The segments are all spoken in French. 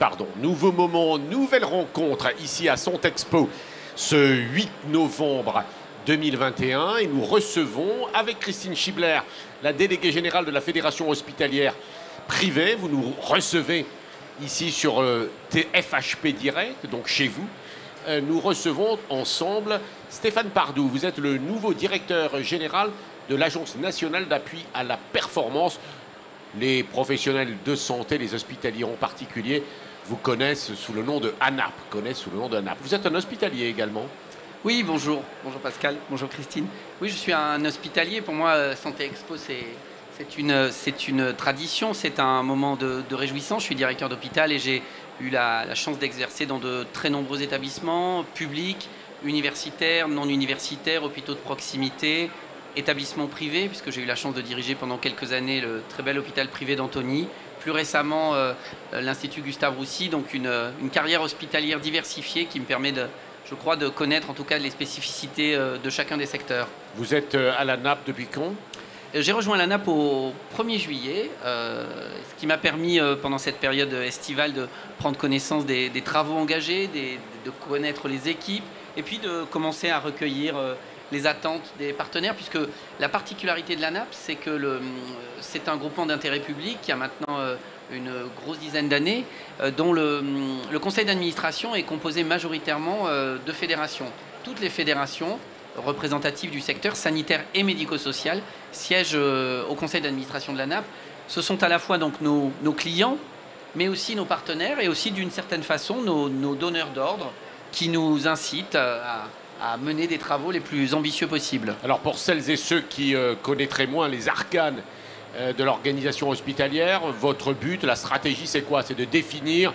Pardon. Nouveau moment, nouvelle rencontre ici à Expo ce 8 novembre 2021 et nous recevons avec Christine Schibler, la déléguée générale de la Fédération hospitalière privée. Vous nous recevez ici sur euh, TFHP Direct, donc chez vous. Euh, nous recevons ensemble Stéphane Pardou. Vous êtes le nouveau directeur général de l'Agence nationale d'appui à la performance. Les professionnels de santé, les hospitaliers en particulier, vous connaissent sous le nom de ANAP, sous le nom de. Vous êtes un hospitalier également Oui, bonjour. Bonjour Pascal, bonjour Christine. Oui, je suis un hospitalier. Pour moi, euh, Santé Expo, c'est une, tradition, c'est un moment de, réjouissance. Je suis directeur d'hôpital et j'ai eu la, la chance d'exercer dans de très nombreux établissements publics, universitaires, non universitaires, hôpitaux de proximité, établissement privé, puisque j'ai eu la chance de diriger pendant quelques années le très bel hôpital privé d'Antony. Plus récemment, euh, euh, l'Institut Gustave Roussy, donc une, une, carrière hospitalière diversifiée qui me permet de, je crois, de connaître en tout cas les spécificités euh, de chacun des secteurs. Vous êtes à la NAP depuis quand j'ai rejoint la NAP au 1er juillet, ce qui m'a permis pendant cette période estivale de prendre connaissance des, travaux engagés, de connaître les équipes et puis de commencer à recueillir les attentes des partenaires, puisque la particularité de l'ANAP, c'est que c'est un groupement d'intérêt public qui a maintenant euh, une grosse dizaine d'années, euh, dont le, conseil d'administration est composé majoritairement euh, de fédérations. Toutes les fédérations représentatives du secteur sanitaire et médico-social siègent au conseil d'administration de l'ANAP. Ce sont à la fois donc nos, clients, mais aussi nos partenaires et aussi d'une certaine façon nos donneurs d'ordre qui nous incitent à, à mener des travaux les plus ambitieux possibles. Alors pour celles et ceux qui euh, connaîtraient moins les arcanes euh, de l'organisation hospitalière, votre but, la stratégie, c'est quoi? C'est de définir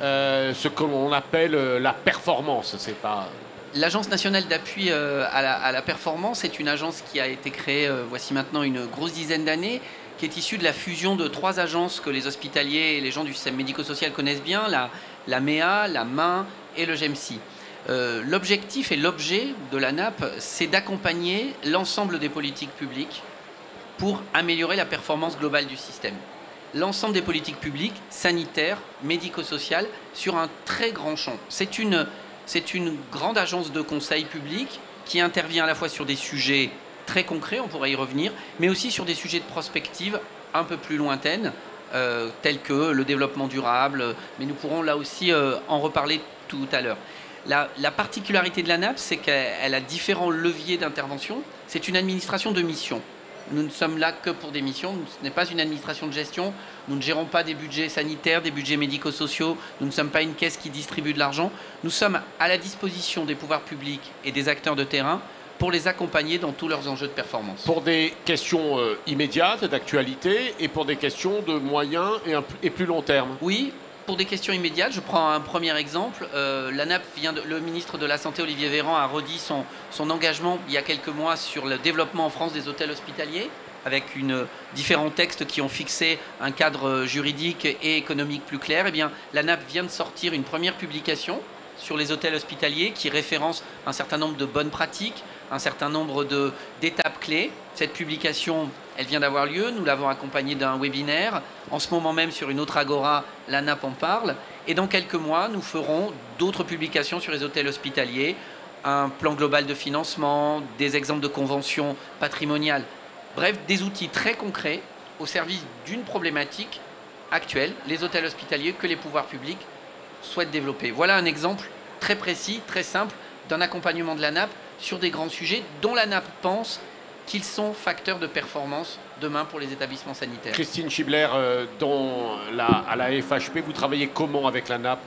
euh, ce que l'on appelle la performance. C'est pas L'Agence nationale d'appui à, la performance est une agence qui a été créée voici maintenant une grosse dizaine d'années, qui est issue de la fusion de trois agences que les hospitaliers et les gens du système médico-social connaissent bien, la, la MEA, la MAIN et le GEMSI. Euh, l'objectif et l'objet de la NAP, c'est d'accompagner l'ensemble des politiques publiques pour améliorer la performance globale du système. L'ensemble des politiques publiques, sanitaires, médico-sociales, sur un très grand champ. C'est une, grande agence de conseil public qui intervient à la fois sur des sujets très concrets, on pourrait y revenir, mais aussi sur des sujets de prospective un peu plus lointaines, euh, tels que le développement durable, mais nous pourrons là aussi euh, en reparler tout à l'heure. La, particularité de la NAP, c'est qu'elle a différents leviers d'intervention. C'est une administration de mission. Nous ne sommes là que pour des missions. Ce n'est pas une administration de gestion. Nous ne gérons pas des budgets sanitaires, des budgets médico-sociaux. Nous ne sommes pas une caisse qui distribue de l'argent. Nous sommes à la disposition des pouvoirs publics et des acteurs de terrain pour les accompagner dans tous leurs enjeux de performance. Pour des questions euh, immédiates, d'actualité, et pour des questions de moyen et, et plus long terme. Oui, pour des questions immédiates, je prends un premier exemple. Euh, le ministre de la Santé, Olivier Véran, a redit son, engagement il y a quelques mois sur le développement en France des hôtels hospitaliers avec différents textes qui ont fixé un cadre juridique et économique plus clair, eh bien, la vient de sortir une première publication sur les hôtels hospitaliers qui référence un certain nombre de bonnes pratiques, un certain nombre d'étapes clés. Cette publication, elle vient d'avoir lieu. Nous l'avons accompagnée d'un webinaire. En ce moment même, sur une autre agora, la NAP en parle. Et dans quelques mois, nous ferons d'autres publications sur les hôtels hospitaliers, un plan global de financement, des exemples de conventions patrimoniales. Bref, des outils très concrets au service d'une problématique actuelle, les hôtels hospitaliers que les pouvoirs publics souhaitent développer. Voilà un exemple très précis, très simple d'un accompagnement de la NAP sur des grands sujets dont la NAP pense qu'ils sont facteurs de performance demain pour les établissements sanitaires. Christine Schibler, euh, à la FHP, vous travaillez comment avec la NAP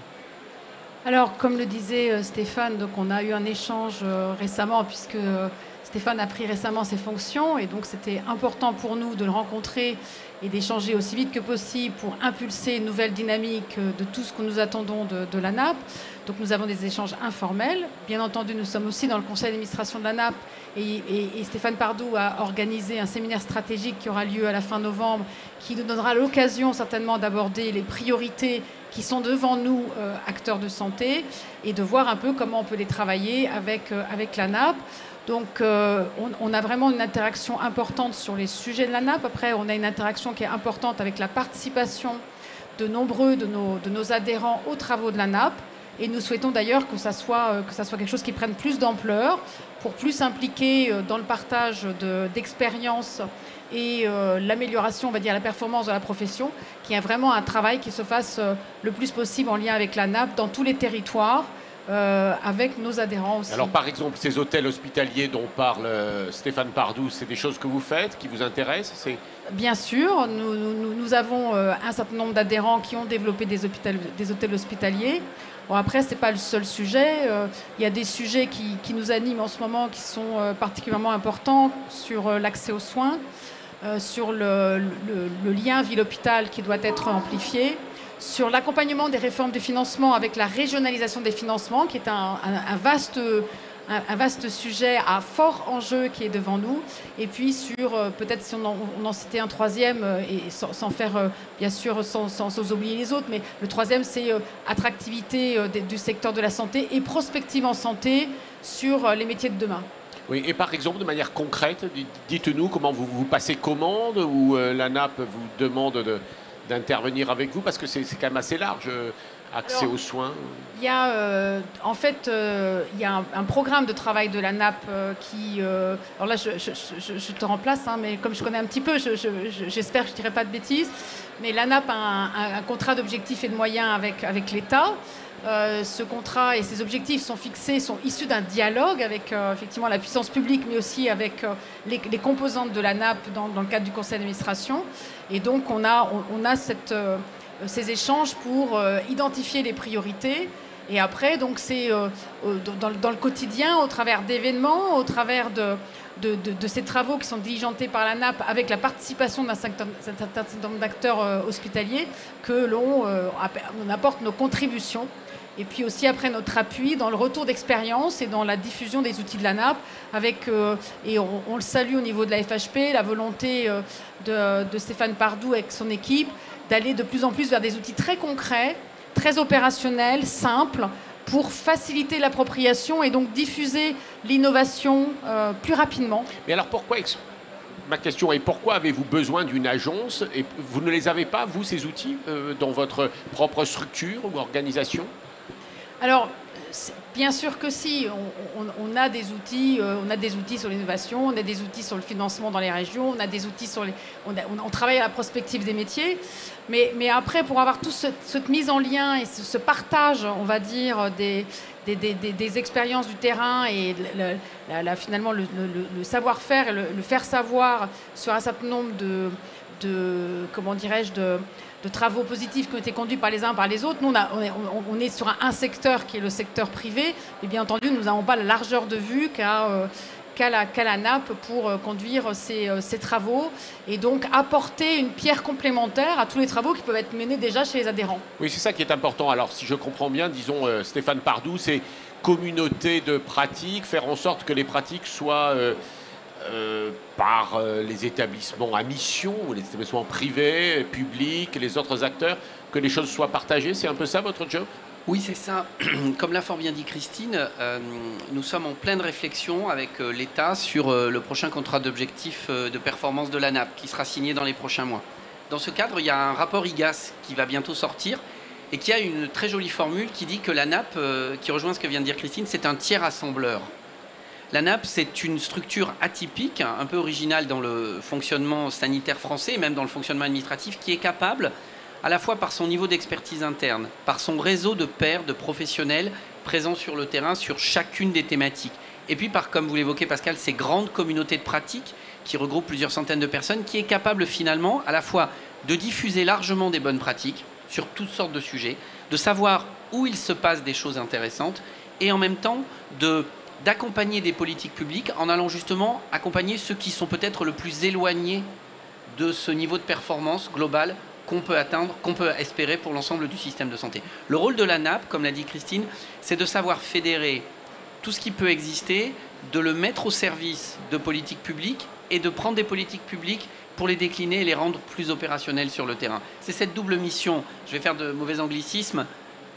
Alors, comme le disait euh, Stéphane, donc on a eu un échange euh, récemment, puisque Stéphane a pris récemment ses fonctions, et donc c'était important pour nous de le rencontrer et d'échanger aussi vite que possible pour impulser une nouvelle dynamique de tout ce que nous attendons de, la NAP. Donc nous avons des échanges informels. Bien entendu, nous sommes aussi dans le conseil d'administration de la NAP et, Stéphane Pardou a organisé un séminaire stratégique qui aura lieu à la fin novembre, qui nous donnera l'occasion certainement d'aborder les priorités qui sont devant nous, euh, acteurs de santé, et de voir un peu comment on peut les travailler avec, euh, avec la NAP. Donc euh, on, a vraiment une interaction importante sur les sujets de la NAP. Après, on a une interaction qui est importante avec la participation de nombreux de nos, adhérents aux travaux de la NAP. Et nous souhaitons d'ailleurs que, ça soit, que ça soit quelque chose qui prenne plus d'ampleur pour plus s'impliquer dans le partage d'expériences et l'amélioration, on va dire, la performance de la profession, qui est vraiment un travail qui se fasse le plus possible en lien avec la NAP dans tous les territoires euh, avec nos adhérents aussi. Alors par exemple, ces hôtels hospitaliers dont parle euh, Stéphane Pardou, c'est des choses que vous faites, qui vous intéressent Bien sûr, nous, avons euh, un certain nombre d'adhérents qui ont développé des, des hôtels hospitaliers. Bon, après, ce n'est pas le seul sujet. Il y a des sujets qui, nous animent en ce moment qui sont particulièrement importants sur l'accès aux soins, sur le, lien ville-hôpital qui doit être amplifié sur l'accompagnement des réformes de financement avec la régionalisation des financements, qui est un, vaste, sujet à fort enjeu qui est devant nous. Et puis sur, euh, peut-être si on en, citait un troisième, euh, et sans, faire, euh, bien sûr, sans, oublier les autres, mais le troisième, c'est attractivité du secteur de la santé et prospective en santé sur les métiers de demain. Oui, et par exemple, de manière concrète, dites-nous comment vous, vous passez commande ou la NAP vous demande de d'intervenir avec vous parce que c'est quand même assez large. Euh, accès aux soins Il y a euh, en fait euh, il y a un, programme de travail de la NAP qui alors là je, te remplace hein, mais comme je connais un petit peu j'espère que je ne dirai pas de bêtises mais la NAP a un, un contrat d'objectifs et de moyens avec, avec l'État euh, ce contrat et ses objectifs sont fixés, sont issus d'un dialogue avec euh, effectivement la puissance publique, mais aussi avec euh, les, composantes de la NAP dans, le cadre du conseil d'administration. Et donc on a, ces échanges pour identifier les priorités. Et après, donc c'est dans, le quotidien, au travers d'événements, au travers de, ces travaux qui sont diligentés par la NAP avec la participation d'un certain nombre d'acteurs hospitaliers que l'on apporte nos contributions et puis aussi après notre appui dans le retour d'expérience et dans la diffusion des outils de la NAP, avec, euh, et on, le salue au niveau de la FHP, la volonté euh, de, Stéphane Pardou avec son équipe d'aller de plus en plus vers des outils très concrets, très opérationnels, simples, pour faciliter l'appropriation et donc diffuser l'innovation euh, plus rapidement. Mais alors pourquoi Ma question est pourquoi avez-vous besoin d'une agence et vous ne les avez pas, vous, ces outils, dans votre propre structure ou organisation? Alors, bien sûr que si, on, a des outils, euh, on a des outils sur l'innovation, on a des outils sur le financement dans les régions, on a des outils sur les, on, travaille à la prospective des métiers, mais, après pour avoir toute cette, mise en lien et ce, partage, on va dire, des, expériences du terrain et finalement le, savoir-faire et le, faire savoir sur un certain nombre de, de comment dirais-je, de travaux positifs qui ont été conduits par les uns par les autres. Nous, on, est, sur un, secteur qui est le secteur privé, et bien entendu, nous n'avons pas la largeur de vue qu'a euh, la, NAP pour euh, conduire euh, ces, travaux et donc apporter une pierre complémentaire à tous les travaux qui peuvent être menés déjà chez les adhérents. Oui, c'est ça qui est important. Alors, si je comprends bien, disons, Stéphane Pardou, c'est communauté de pratiques, faire en sorte que les pratiques soient... par euh, les établissements à mission, les établissements privés, publics, les autres acteurs, que les choses soient partagées. C'est un peu ça votre job? Oui, c'est ça. Comme l'a fort bien dit Christine, euh, nous sommes en pleine réflexion avec l'État sur le prochain contrat d'objectif de performance de la NAP qui sera signé dans les prochains mois. Dans ce cadre, il y a un rapport IGAS qui va bientôt sortir et qui a une très jolie formule qui dit que la NAP, qui rejoint ce que vient de dire Christine, c'est un tiers assembleur. La NAP, c'est une structure atypique, un peu originale dans le fonctionnement sanitaire français, même dans le fonctionnement administratif, qui est capable, à la fois par son niveau d'expertise interne, par son réseau de pairs, de professionnels présents sur le terrain sur chacune des thématiques, et puis par, comme vous l'évoquez Pascal, ces grandes communautés de pratiques qui regroupent plusieurs centaines de personnes, qui est capable finalement à la fois de diffuser largement des bonnes pratiques sur toutes sortes de sujets, de savoir où il se passe des choses intéressantes, et en même temps de d'accompagner des politiques publiques en allant justement accompagner ceux qui sont peut-être le plus éloignés de ce niveau de performance global qu'on peut atteindre, qu'on peut espérer pour l'ensemble du système de santé. Le rôle de la NAP, comme l'a dit Christine, c'est de savoir fédérer tout ce qui peut exister, de le mettre au service de politiques publiques et de prendre des politiques publiques pour les décliner et les rendre plus opérationnelles sur le terrain. C'est cette double mission, je vais faire de mauvais anglicismes,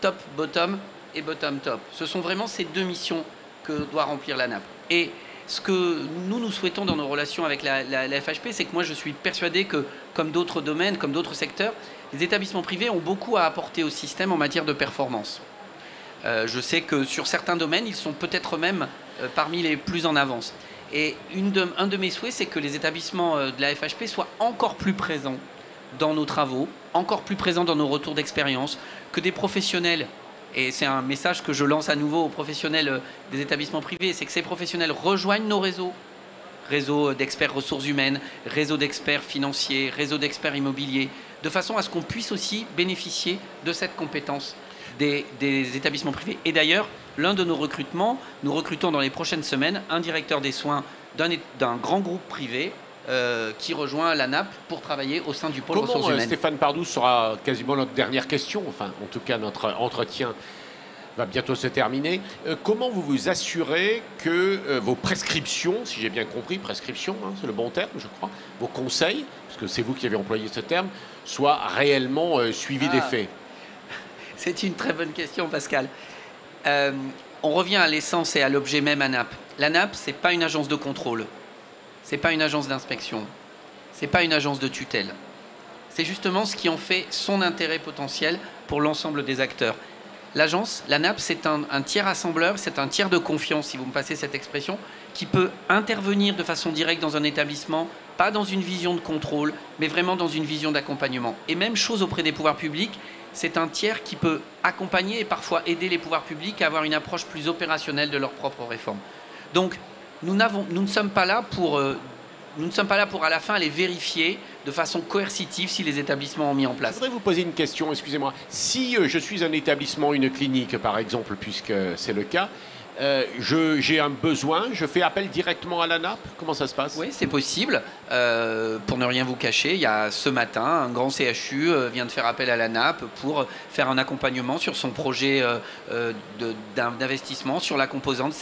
top-bottom et bottom-top. Ce sont vraiment ces deux missions que doit remplir la nappe. Et Ce que nous, nous souhaitons dans nos relations avec la, FHP, c'est que moi, je suis persuadé que, comme d'autres domaines, comme d'autres secteurs, les établissements privés ont beaucoup à apporter au système en matière de performance. Euh, je sais que sur certains domaines, ils sont peut-être même euh, parmi les plus en avance. Et un de mes souhaits, c'est que les établissements euh, de la FHP soient encore plus présents dans nos travaux, encore plus présents dans nos retours d'expérience, que des professionnels et c'est un message que je lance à nouveau aux professionnels euh, des établissements privés, c'est que ces professionnels rejoignent nos réseaux, réseau d'experts ressources humaines, réseau d'experts financiers, réseau d'experts immobiliers, de façon à ce qu'on puisse aussi bénéficier de cette compétence des, établissements privés. Et d'ailleurs, l'un de nos recrutements, nous recrutons dans les prochaines semaines un directeur des soins d'un grand groupe privé euh, qui rejoint la NAP pour travailler au sein du pôle ressources euh, humaines. Stéphane Pardou sera quasiment notre dernière question, enfin en tout cas notre entretien va bientôt se terminer. Euh, comment vous vous assurez que vos prescriptions, si j'ai bien compris, prescriptions, hein, c'est le bon terme, je crois, vos conseils, parce que c'est vous qui avez employé ce terme, soient réellement suivis des ah. faits? C'est une très bonne question, Pascal. on revient à l'essence et à l'objet même à NAP. La NAP, c'est pas une agence de contrôle n'est pas une agence d'inspection, c'est pas une agence de tutelle. C'est justement ce qui en fait son intérêt potentiel pour l'ensemble des acteurs. L'agence, la NAP, c'est un, tiers assembleur, c'est un tiers de confiance, si vous me passez cette expression, qui peut intervenir de façon directe dans un établissement, pas dans une vision de contrôle, mais vraiment dans une vision d'accompagnement. Et même chose auprès des pouvoirs publics, c'est un tiers qui peut accompagner et parfois aider les pouvoirs publics à avoir une approche plus opérationnelle de leurs propres réformes. Donc, nous, ne sommes pas là pour euh, nous ne sommes pas là pour à la fin aller vérifier de façon coercitive si les établissements ont mis en place. Je voudrais vous poser une question, excusez-moi. Si euh, je suis un établissement, une clinique par exemple, puisque c'est le cas, euh, j'ai un besoin, je fais appel directement à la NAP Comment ça se passe? Oui, c'est possible. Euh, pour ne rien vous cacher, il y a ce matin, un grand CHU euh, vient de faire appel à la NAP pour faire un accompagnement sur son projet d'investissement sur la composante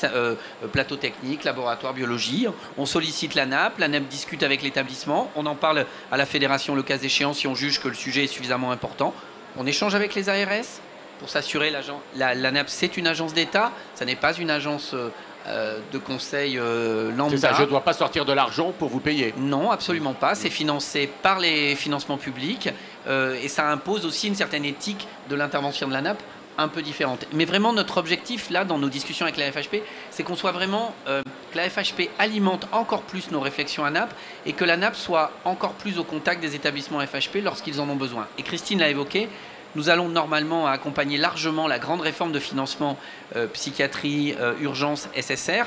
plateau technique, laboratoire biologie. On sollicite la NAP, la NAP discute avec l'établissement, on en parle à la fédération le cas échéant si on juge que le sujet est suffisamment important. On échange avec les ARS, pour s'assurer, la, la NAP, c'est une agence d'État, ça n'est pas une agence euh, euh, de conseil euh, lambda. C'est ça, je ne dois pas sortir de l'argent pour vous payer. Non, absolument pas. C'est financé par les financements publics et ça impose aussi une certaine éthique de l'intervention de la NAP un peu différente. Mais vraiment, notre objectif, là, dans nos discussions avec la FHP, c'est qu'on soit vraiment, que la FHP alimente encore plus nos réflexions à NAP et que la NAP soit encore plus au contact des établissements FHP lorsqu'ils en ont besoin. Et Christine l'a évoqué, nous allons normalement accompagner largement la grande réforme de financement euh, psychiatrie, euh, urgence, SSR.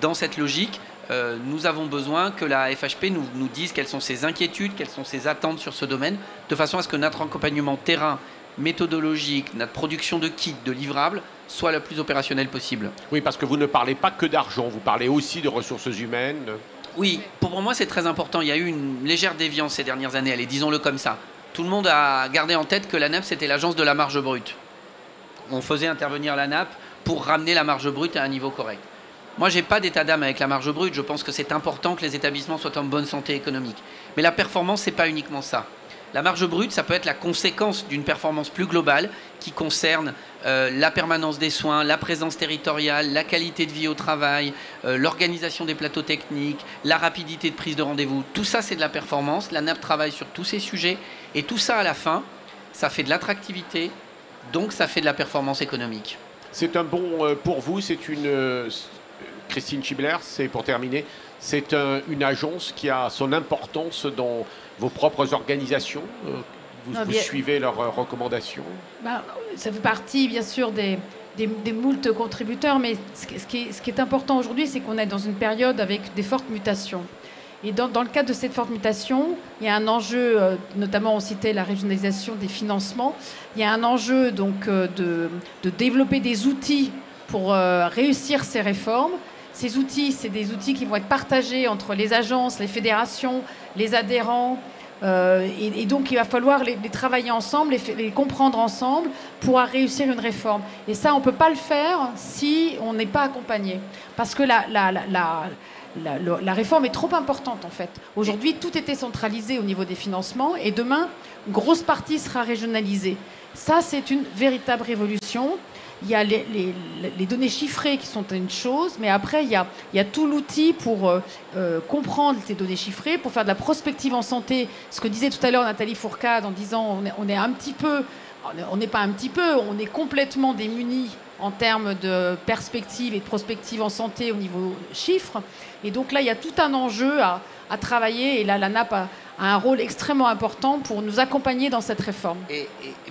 Dans cette logique, euh, nous avons besoin que la FHP nous, nous dise quelles sont ses inquiétudes, quelles sont ses attentes sur ce domaine, de façon à ce que notre accompagnement terrain, méthodologique, notre production de kits, de livrables, soit le plus opérationnel possible. Oui, parce que vous ne parlez pas que d'argent, vous parlez aussi de ressources humaines. Oui, pour moi c'est très important. Il y a eu une légère déviance ces dernières années, allez, disons-le comme ça tout le monde a gardé en tête que la NAP, c'était l'agence de la marge brute. On faisait intervenir la NAP pour ramener la marge brute à un niveau correct. Moi, je n'ai pas d'état d'âme avec la marge brute. Je pense que c'est important que les établissements soient en bonne santé économique. Mais la performance, ce n'est pas uniquement ça. La marge brute, ça peut être la conséquence d'une performance plus globale qui concerne euh, la permanence des soins, la présence territoriale, la qualité de vie au travail, euh, l'organisation des plateaux techniques, la rapidité de prise de rendez-vous. Tout ça, c'est de la performance. La NAP travaille sur tous ces sujets. Et tout ça, à la fin, ça fait de l'attractivité, donc ça fait de la performance économique. C'est un bon euh, pour vous, c'est une... Christine Schibler, c'est pour terminer, c'est une agence qui a son importance dans vos propres organisations euh, Vous, suivez leurs euh, recommandations bah, Ça fait partie, bien sûr, des, des, moultes contributeurs, mais ce, qui, est, ce qui est important aujourd'hui, c'est qu'on est dans une période avec des fortes mutations. Et dans, dans, le cadre de cette forte mutation, il y a un enjeu, euh, notamment on citait la régionalisation des financements, il y a un enjeu donc de, de développer des outils pour réussir ces réformes. Ces outils, c'est des outils qui vont être partagés entre les agences, les fédérations, les adhérents. Euh, et, donc, il va falloir les, travailler ensemble, les, comprendre ensemble pour réussir une réforme. Et ça, on ne peut pas le faire si on n'est pas accompagné. Parce que la, réforme est trop importante, en fait. Aujourd'hui, tout était centralisé au niveau des financements et demain, une grosse partie sera régionalisée. Ça, c'est une véritable révolution. Il y a les, données chiffrées qui sont une chose, mais après, il y a, tout l'outil pour euh, euh, comprendre ces données chiffrées, pour faire de la prospective en santé. Ce que disait tout à l'heure Nathalie Fourcade en disant on est, un petit peu, on n'est pas un petit peu, on est complètement démunis en termes de perspective et de prospective en santé au niveau chiffres. Et donc là, il y a tout un enjeu à, travailler. Et là, la NAP a, un rôle extrêmement important pour nous accompagner dans cette réforme. Et,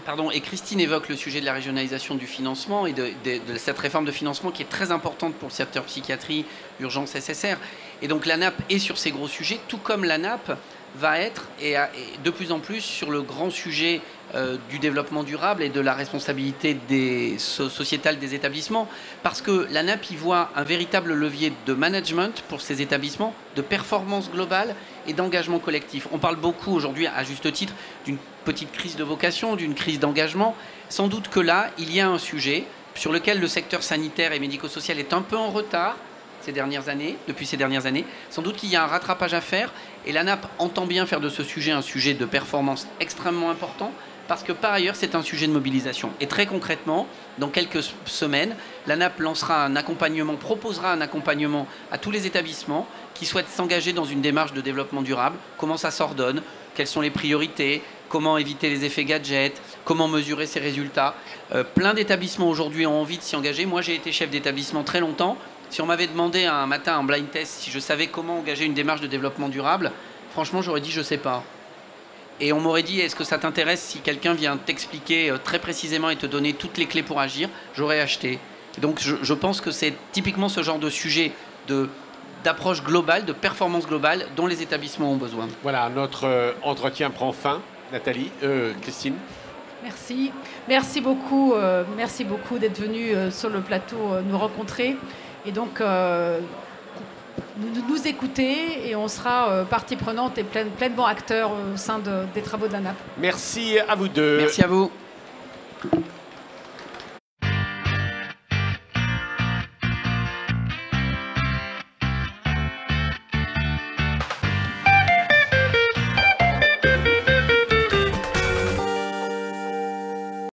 pardon, et Christine évoque le sujet de la régionalisation du financement et de, cette réforme de financement qui est très importante pour le secteur psychiatrie, urgence SSR. Et donc la NAP est sur ces gros sujets, tout comme la NAP va être et, de plus en plus sur le grand sujet euh, du développement durable et de la responsabilité des, sociétale des établissements, parce que la NAP y voit un véritable levier de management pour ces établissements, de performance globale et d'engagement collectif. On parle beaucoup aujourd'hui, à juste titre, d'une petite crise de vocation, d'une crise d'engagement. Sans doute que là, il y a un sujet sur lequel le secteur sanitaire et médico-social est un peu en retard, ces dernières années, depuis ces dernières années. Sans doute qu'il y a un rattrapage à faire et la NAP entend bien faire de ce sujet un sujet de performance extrêmement important parce que par ailleurs c'est un sujet de mobilisation. Et très concrètement, dans quelques semaines, la NAP lancera un accompagnement, proposera un accompagnement à tous les établissements qui souhaitent s'engager dans une démarche de développement durable, comment ça s'ordonne, quelles sont les priorités, comment éviter les effets gadgets, comment mesurer ses résultats? Euh, plein d'établissements aujourd'hui ont envie de s'y engager. Moi j'ai été chef d'établissement très longtemps. Si on m'avait demandé un matin un blind test si je savais comment engager une démarche de développement durable, franchement, j'aurais dit je sais pas. Et on m'aurait dit est-ce que ça t'intéresse si quelqu'un vient t'expliquer euh, très précisément et te donner toutes les clés pour agir? J'aurais acheté. Donc je, pense que c'est typiquement ce genre de sujet de d'approche globale, de performance globale dont les établissements ont besoin. Voilà, notre euh, entretien prend fin. Nathalie, euh, Christine. Merci. Merci beaucoup, merci beaucoup d'être venu sur le plateau nous rencontrer et donc euh, nous, écouter et on sera euh, partie prenante et pleinement acteur au sein des travaux de la NAP. Merci à vous deux. Merci à vous.